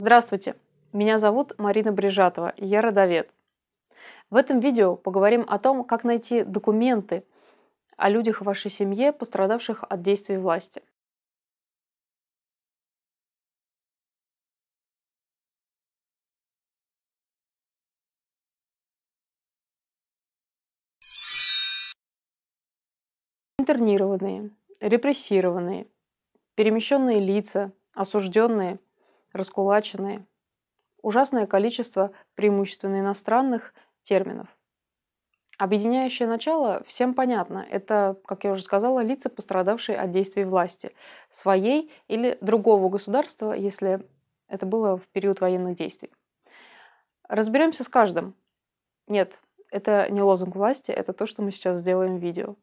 Здравствуйте, меня зовут Марина Брижатова, я родовед. В этом видео поговорим о том, как найти документы о людях в вашей семье, пострадавших от действий власти. Интернированные, репрессированные, перемещенные лица, осужденные, раскулаченные. Ужасное количество преимущественно иностранных терминов. Объединяющее начало всем понятно. Это, как я уже сказала, лица, пострадавшие от действий власти, своей или другого государства, если это было в период военных действий. Разберемся с каждым. Нет, это не лозунг власти, это то, что мы сейчас сделаем в видео.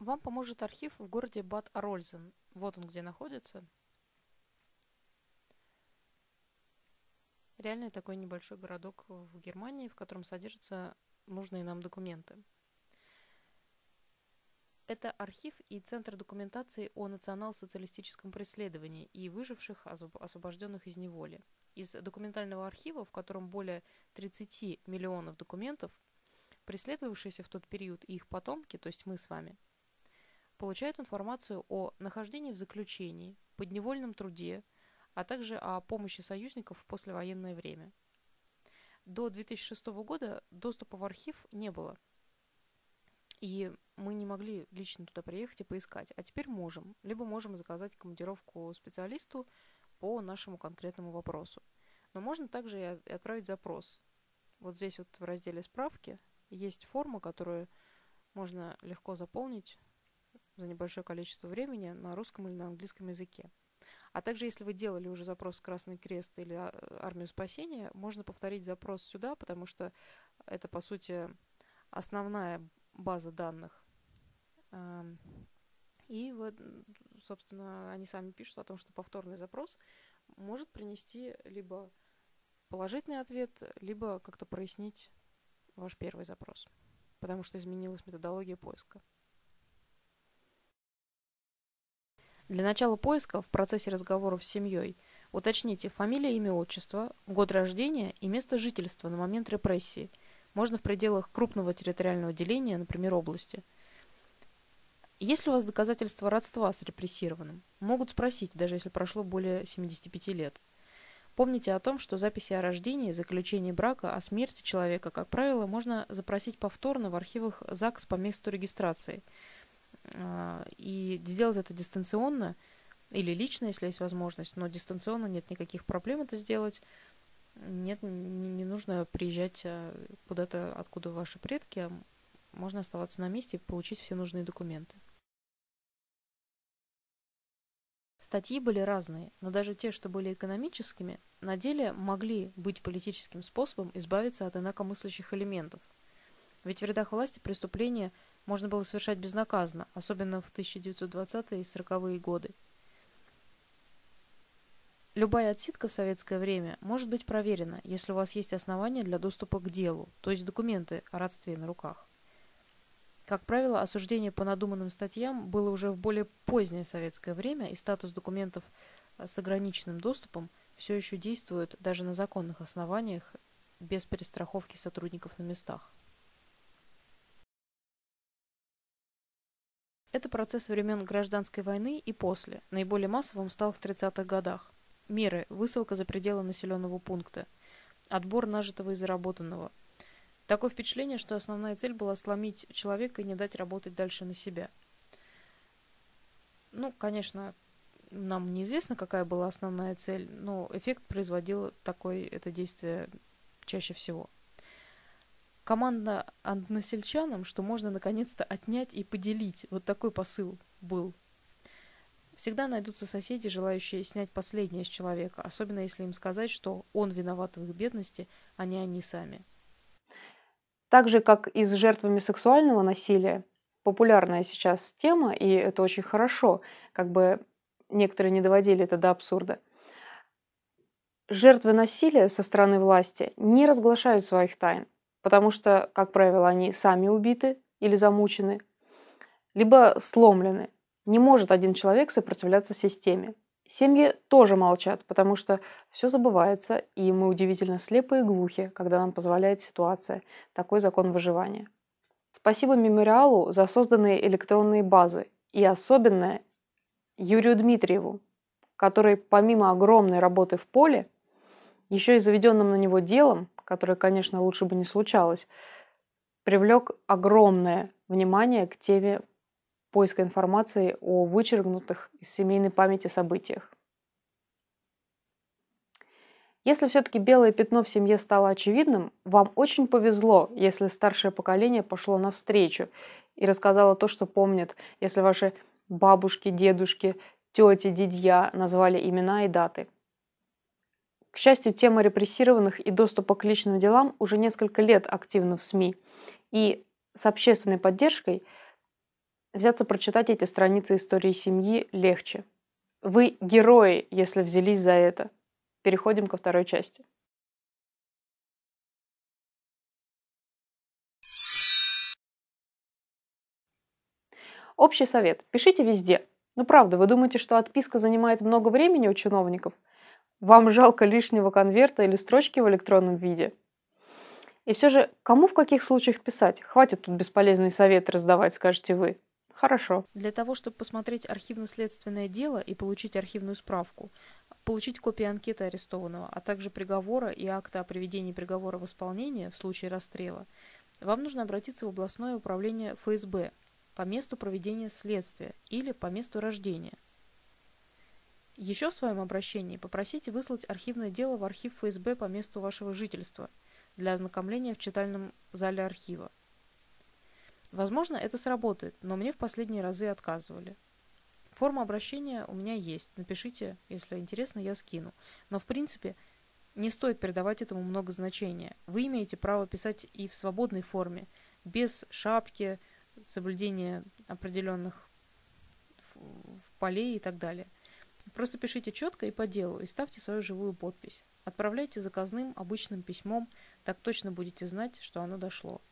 Вам поможет архив в городе Бад-Арользен. Вот он где находится. Реальный такой небольшой городок в Германии, в котором содержатся нужные нам документы. Это архив и центр документации о национал-социалистическом преследовании и выживших, освобожденных из неволи. Из документального архива, в котором более 30 миллионов документов, преследовавшиеся в тот период и их потомки, то есть мы с вами – получают информацию о нахождении в заключении, подневольном труде, а также о помощи союзников в послевоенное время. До 2006 года доступа в архив не было, и мы не могли лично туда приехать и поискать. А теперь можем. Либо можем заказать командировку специалисту по нашему конкретному вопросу. Но можно также и отправить запрос. Вот здесь вот в разделе «Справки» есть форма, которую можно легко заполнить за небольшое количество времени на русском или на английском языке. А также, если вы делали уже запрос Красный Крест или а, Армию спасения, можно повторить запрос сюда, потому что это, по сути, основная база данных. И вот, собственно, они сами пишут о том, что повторный запрос может принести либо положительный ответ, либо как-то прояснить ваш первый запрос, потому что изменилась методология поиска. Для начала поиска в процессе разговоров с семьей уточните фамилия, имя, отчество, год рождения и место жительства на момент репрессии. Можно в пределах крупного территориального деления, например, области. Есть ли у вас доказательства родства с репрессированным? Могут спросить, даже если прошло более 75 лет. Помните о том, что записи о рождении, заключении брака, о смерти человека, как правило, можно запросить повторно в архивах ЗАГС по месту регистрации – и сделать это дистанционно или лично, если есть возможность, но дистанционно нет никаких проблем это сделать. Нет, не нужно приезжать а, куда-то, откуда ваши предки, а можно оставаться на месте и получить все нужные документы. Статьи были разные, но даже те, что были экономическими, на деле могли быть политическим способом избавиться от инакомыслящих элементов. Ведь в рядах власти преступления – можно было совершать безнаказанно, особенно в 1920-е и 40-е годы. Любая отсидка в советское время может быть проверена, если у вас есть основания для доступа к делу, то есть документы о родстве на руках. Как правило, осуждение по надуманным статьям было уже в более позднее советское время, и статус документов с ограниченным доступом все еще действует даже на законных основаниях без перестраховки сотрудников на местах. Это процесс времен гражданской войны и после. Наиболее массовым стал в 30-х годах. Меры, высылка за пределы населенного пункта, отбор нажитого и заработанного. Такое впечатление, что основная цель была сломить человека и не дать работать дальше на себя. Ну, конечно, нам неизвестно, какая была основная цель, но эффект производило такое это действие чаще всего – команда односельчанам, что можно наконец-то отнять и поделить. Вот такой посыл был. Всегда найдутся соседи, желающие снять последнее с человека, особенно если им сказать, что он виноват в их бедности, а не они сами. Так же, как и с жертвами сексуального насилия, популярная сейчас тема, и это очень хорошо, как бы некоторые не доводили это до абсурда. Жертвы насилия со стороны власти не разглашают своих тайн потому что, как правило, они сами убиты или замучены, либо сломлены. Не может один человек сопротивляться системе. Семьи тоже молчат, потому что все забывается, и мы удивительно слепые и глухи, когда нам позволяет ситуация, такой закон выживания. Спасибо мемориалу за созданные электронные базы и особенно Юрию Дмитриеву, который помимо огромной работы в поле, еще и заведенным на него делом, которое, конечно, лучше бы не случалось, привлек огромное внимание к теме поиска информации о вычеркнутых из семейной памяти событиях. Если все-таки белое пятно в семье стало очевидным, вам очень повезло, если старшее поколение пошло навстречу и рассказало то, что помнит, если ваши бабушки, дедушки, тети, дядья назвали имена и даты. К счастью, тема репрессированных и доступа к личным делам уже несколько лет активна в СМИ, и с общественной поддержкой – взяться прочитать эти страницы истории семьи легче. Вы герои, если взялись за это. Переходим ко второй части. Общий совет. Пишите везде. Ну правда, вы думаете, что отписка занимает много времени у чиновников? Вам жалко лишнего конверта или строчки в электронном виде? И все же, кому в каких случаях писать? Хватит тут бесполезные советы раздавать, скажете вы. Хорошо. Для того, чтобы посмотреть архивно-следственное дело и получить архивную справку, получить копии анкеты арестованного, а также приговора и акта о приведении приговора в исполнение в случае расстрела, вам нужно обратиться в областное управление ФСБ по месту проведения следствия или по месту рождения. Еще в своем обращении попросите выслать архивное дело в архив ФСБ по месту вашего жительства для ознакомления в читальном зале архива. Возможно, это сработает, но мне в последние разы отказывали. Форма обращения у меня есть. Напишите, если интересно, я скину. Но в принципе не стоит придавать этому много значения. Вы имеете право писать и в свободной форме, без шапки, соблюдения определенных полей и так далее. Просто пишите четко и по делу и ставьте свою живую подпись. Отправляйте заказным обычным письмом, так точно будете знать, что оно дошло.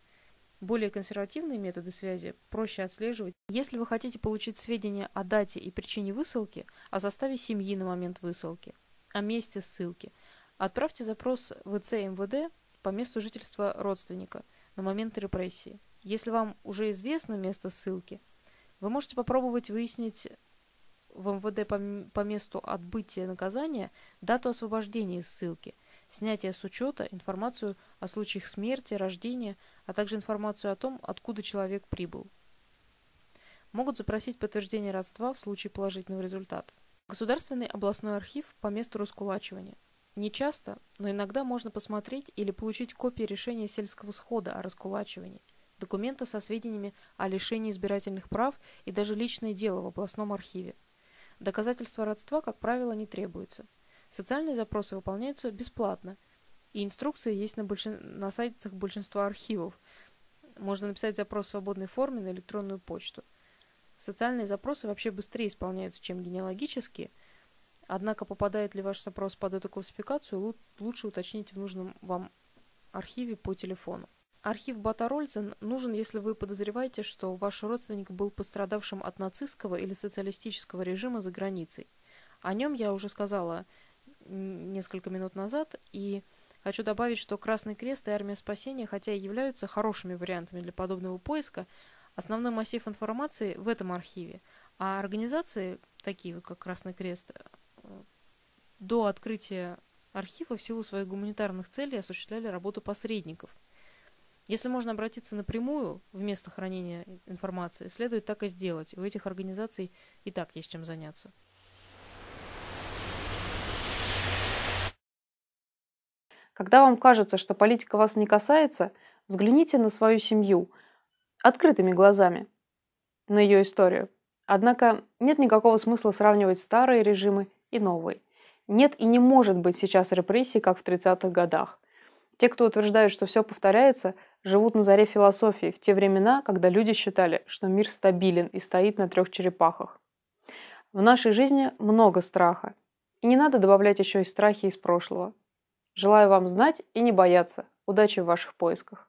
Более консервативные методы связи проще отслеживать. Если вы хотите получить сведения о дате и причине высылки, о составе семьи на момент высылки, о месте ссылки, отправьте запрос в ВЦ МВД по месту жительства родственника на момент репрессии. Если вам уже известно место ссылки, вы можете попробовать выяснить в МВД по, по месту отбытия наказания дату освобождения из ссылки – снятие с учета, информацию о случаях смерти, рождения, а также информацию о том, откуда человек прибыл. Могут запросить подтверждение родства в случае положительного результата. Государственный областной архив по месту раскулачивания. Не часто, но иногда можно посмотреть или получить копии решения сельского схода о раскулачивании, документы со сведениями о лишении избирательных прав и даже личное дело в областном архиве. Доказательства родства, как правило, не требуются – Социальные запросы выполняются бесплатно, и инструкции есть на, большин... на сайтах большинства архивов. Можно написать запрос в свободной форме на электронную почту. Социальные запросы вообще быстрее исполняются, чем генеалогические, однако попадает ли ваш запрос под эту классификацию, лучше уточнить в нужном вам архиве по телефону. Архив Батарользен нужен, если вы подозреваете, что ваш родственник был пострадавшим от нацистского или социалистического режима за границей. О нем я уже сказала несколько минут назад, и хочу добавить, что Красный Крест и Армия Спасения, хотя и являются хорошими вариантами для подобного поиска, основной массив информации в этом архиве, а организации, такие как Красный Крест, э, до открытия архива в силу своих гуманитарных целей осуществляли работу посредников. Если можно обратиться напрямую в место хранения информации, следует так и сделать. У этих организаций и так есть чем заняться. Когда вам кажется, что политика вас не касается, взгляните на свою семью открытыми глазами, на ее историю. Однако нет никакого смысла сравнивать старые режимы и новые. Нет и не может быть сейчас репрессий, как в 30-х годах. Те, кто утверждают, что все повторяется, живут на заре философии, в те времена, когда люди считали, что мир стабилен и стоит на трех черепахах. В нашей жизни много страха. И не надо добавлять еще и страхи из прошлого. Желаю вам знать и не бояться. Удачи в ваших поисках.